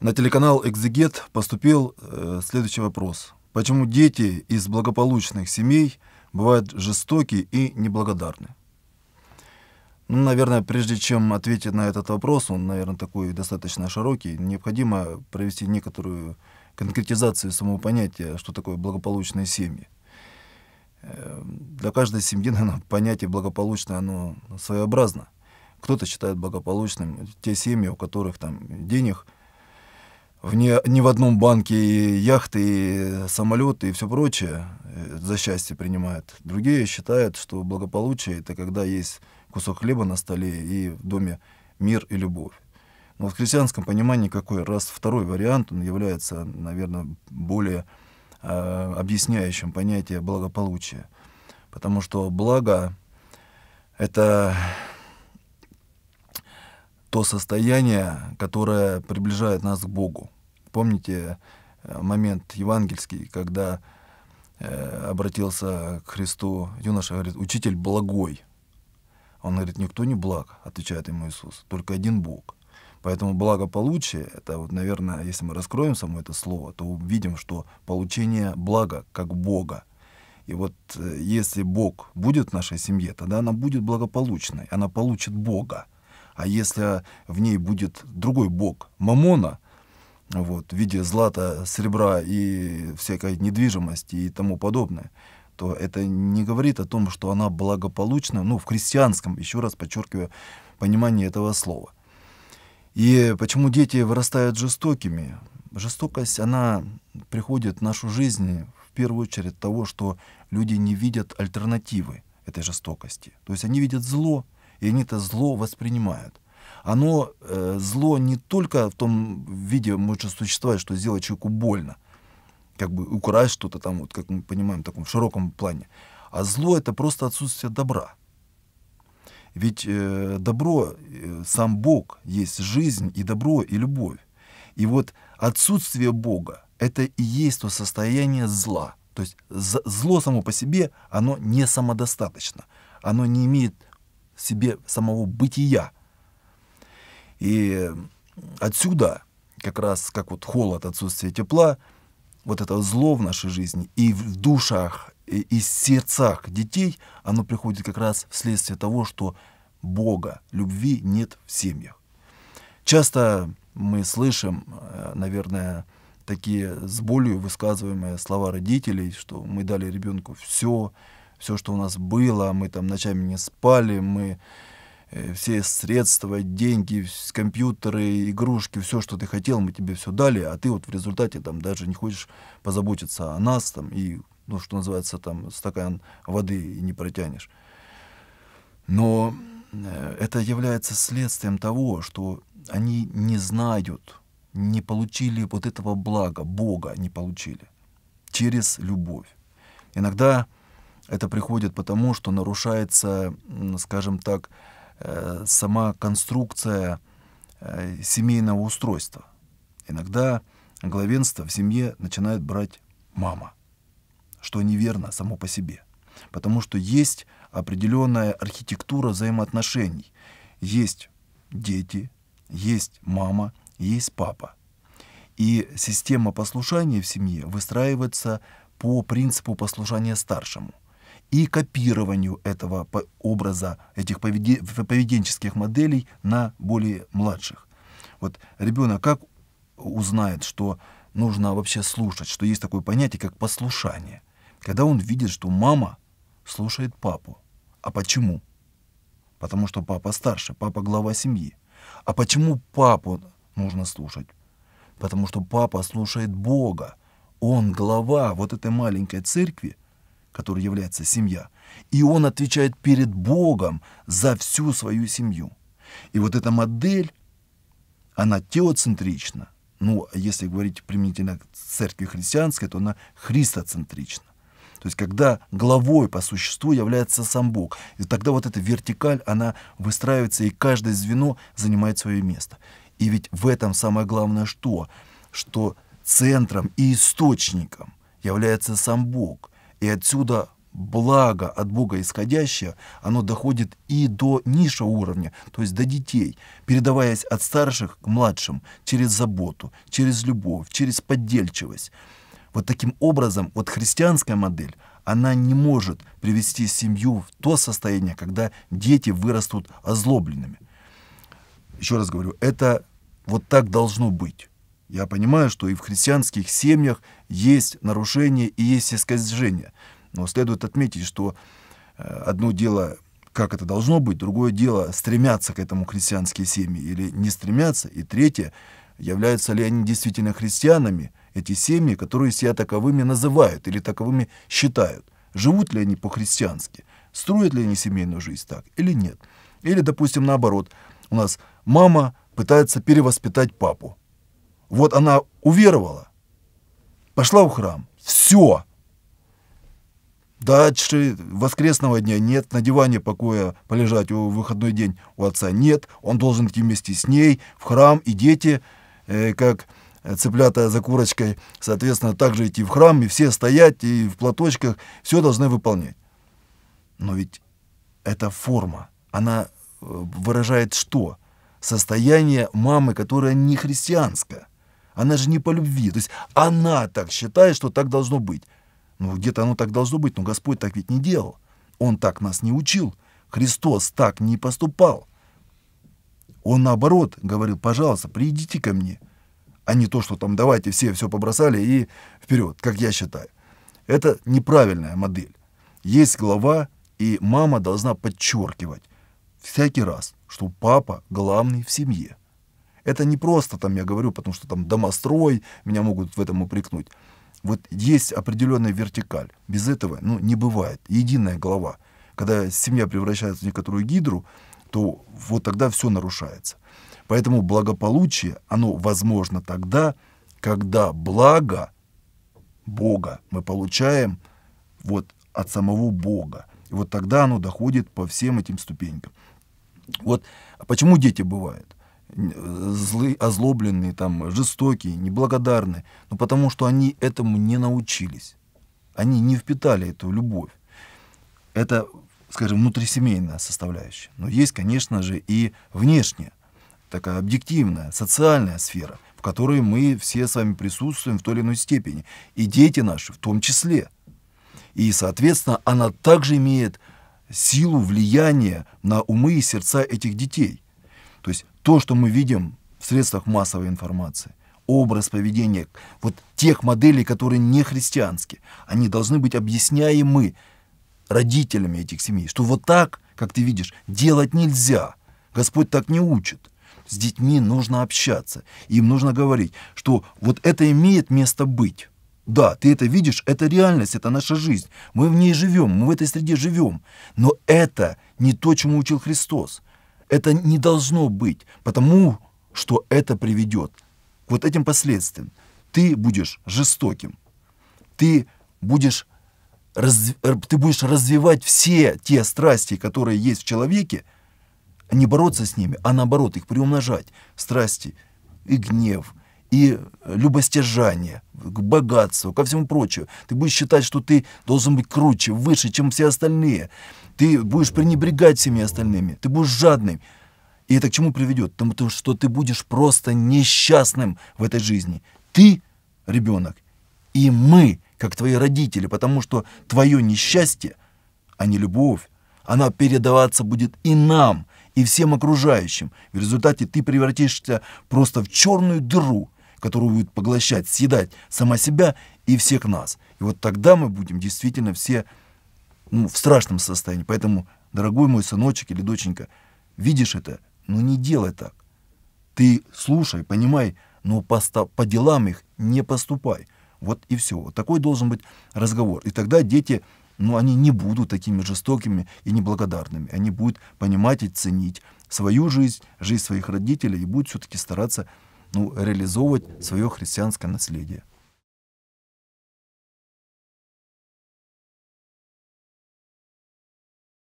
На телеканал «Экзегет» поступил э, следующий вопрос. Почему дети из благополучных семей бывают жестоки и неблагодарны? Ну, наверное, прежде чем ответить на этот вопрос, он, наверное, такой достаточно широкий, необходимо провести некоторую конкретизацию самого понятия, что такое благополучные семьи. Э, для каждой семьи, наверное, понятие благополучное, оно своеобразно. Кто-то считает благополучным те семьи, у которых там денег в не, не в одном банке и яхты, и самолеты и все прочее э, за счастье принимают. Другие считают, что благополучие — это когда есть кусок хлеба на столе и в доме мир и любовь. Но в христианском понимании какой раз второй вариант, он является, наверное, более э, объясняющим понятие благополучия. Потому что благо — это то состояние, которое приближает нас к Богу. Помните э, момент евангельский, когда э, обратился к Христу юноша, говорит, «Учитель благой». Он говорит, «Никто не благ», отвечает ему Иисус, «только один Бог». Поэтому благополучие, это вот, наверное, если мы раскроем само это слово, то увидим, что получение блага как Бога. И вот э, если Бог будет в нашей семье, тогда она будет благополучной, она получит Бога. А если в ней будет другой бог, мамона, вот, в виде злата, серебра и всякой недвижимости и тому подобное, то это не говорит о том, что она благополучна, ну, в христианском, еще раз подчеркиваю, понимании этого слова. И почему дети вырастают жестокими? Жестокость, она приходит в нашу жизнь в первую очередь того, что люди не видят альтернативы этой жестокости. То есть они видят зло, и они это зло воспринимают. Оно, э, зло не только в том виде может существовать, что сделать человеку больно, как бы украсть что-то там, вот, как мы понимаем, в таком широком плане, а зло — это просто отсутствие добра. Ведь э, добро, э, сам Бог есть жизнь и добро и любовь. И вот отсутствие Бога — это и есть то состояние зла. То есть зло само по себе, оно не самодостаточно. Оно не имеет себе самого бытия. И отсюда, как раз как вот холод, отсутствие тепла, вот это зло в нашей жизни и в душах, и, и в сердцах детей, оно приходит как раз вследствие того, что Бога, любви нет в семьях. Часто мы слышим, э, наверное, такие с болью высказываемые слова родителей, что мы дали ребенку все, все, что у нас было, мы там ночами не спали, мы э, все средства, деньги, компьютеры, игрушки, все, что ты хотел, мы тебе все дали, а ты вот в результате там даже не хочешь позаботиться о нас там и, ну, что называется, там стакан воды не протянешь. Но э, это является следствием того, что они не знают, не получили вот этого блага, Бога не получили через любовь. Иногда это приходит потому, что нарушается, скажем так, э, сама конструкция э, семейного устройства. Иногда главенство в семье начинает брать мама, что неверно само по себе. Потому что есть определенная архитектура взаимоотношений. Есть дети, есть мама, есть папа. И система послушания в семье выстраивается по принципу послушания старшему и копированию этого образа, этих поведенческих моделей на более младших. Вот ребенок как узнает, что нужно вообще слушать, что есть такое понятие, как послушание. Когда он видит, что мама слушает папу. А почему? Потому что папа старше, папа глава семьи. А почему папу нужно слушать? Потому что папа слушает Бога. Он глава вот этой маленькой церкви, который является семья, и он отвечает перед Богом за всю свою семью. И вот эта модель, она теоцентрична. Ну, а если говорить применительно к церкви христианской, то она христоцентрична. То есть когда главой по существу является сам Бог. И тогда вот эта вертикаль, она выстраивается, и каждое звено занимает свое место. И ведь в этом самое главное что? Что центром и источником является сам Бог. И отсюда благо от Бога исходящее, оно доходит и до низшего уровня, то есть до детей, передаваясь от старших к младшим через заботу, через любовь, через поддельчивость. Вот таким образом, вот христианская модель, она не может привести семью в то состояние, когда дети вырастут озлобленными. Еще раз говорю, это вот так должно быть. Я понимаю, что и в христианских семьях есть нарушения и есть искажения. Но следует отметить, что э, одно дело, как это должно быть, другое дело, стремятся к этому христианские семьи или не стремятся. И третье, являются ли они действительно христианами, эти семьи, которые себя таковыми называют или таковыми считают. Живут ли они по-христиански? Строят ли они семейную жизнь так или нет? Или, допустим, наоборот, у нас мама пытается перевоспитать папу. Вот она уверовала, пошла в храм, все. Дальше воскресного дня нет, на диване покоя полежать в выходной день у отца нет, он должен идти вместе с ней в храм, и дети, э, как цыплята за курочкой, соответственно, также идти в храм, и все стоять, и в платочках, все должны выполнять. Но ведь эта форма, она э, выражает что? Состояние мамы, которая не христианская. Она же не по любви. То есть она так считает, что так должно быть. Ну, где-то оно так должно быть, но Господь так ведь не делал. Он так нас не учил. Христос так не поступал. Он наоборот говорил, пожалуйста, придите ко мне а не то, что там давайте все все побросали и вперед, как я считаю. Это неправильная модель. Есть глава, и мама должна подчеркивать всякий раз, что папа главный в семье. Это не просто там я говорю, потому что там домострой, меня могут в этом упрекнуть. Вот есть определенная вертикаль. Без этого ну, не бывает. Единая глава. Когда семья превращается в некоторую гидру, то вот тогда все нарушается. Поэтому благополучие, оно возможно тогда, когда благо Бога мы получаем вот от самого Бога. И вот тогда оно доходит по всем этим ступенькам. Вот почему дети бывают? Злые, озлобленные, там, жестокие, неблагодарные. Ну, потому что они этому не научились. Они не впитали эту любовь. Это, скажем, внутрисемейная составляющая. Но есть, конечно же, и внешняя такая объективная, социальная сфера, в которой мы все с вами присутствуем в той или иной степени, и дети наши в том числе. И, соответственно, она также имеет силу влияния на умы и сердца этих детей. То есть то, что мы видим в средствах массовой информации, образ поведения, вот тех моделей, которые не христианские, они должны быть объясняемы родителями этих семей, что вот так, как ты видишь, делать нельзя. Господь так не учит с детьми нужно общаться. Им нужно говорить, что вот это имеет место быть. Да, ты это видишь, это реальность, это наша жизнь. Мы в ней живем, мы в этой среде живем. Но это не то, чему учил Христос. Это не должно быть, потому что это приведет к вот этим последствиям. Ты будешь жестоким. Ты будешь, раз, ты будешь развивать все те страсти, которые есть в человеке, не бороться с ними, а наоборот их приумножать. Страсти и гнев, и любостяжание, к богатству, ко всему прочему. Ты будешь считать, что ты должен быть круче, выше, чем все остальные. Ты будешь пренебрегать всеми остальными. Ты будешь жадным. И это к чему приведет? К тому, что ты будешь просто несчастным в этой жизни. Ты, ребенок, и мы, как твои родители, потому что твое несчастье, а не любовь, она передаваться будет и нам, и всем окружающим. В результате ты превратишься просто в черную дыру, которую будет поглощать, съедать сама себя и всех нас. И вот тогда мы будем действительно все ну, в страшном состоянии. Поэтому, дорогой мой сыночек или доченька, видишь это, ну не делай так. Ты слушай, понимай, но по, по делам их не поступай. Вот и все. Вот такой должен быть разговор. И тогда дети но они не будут такими жестокими и неблагодарными. Они будут понимать и ценить свою жизнь, жизнь своих родителей и будут все-таки стараться ну, реализовывать свое христианское наследие.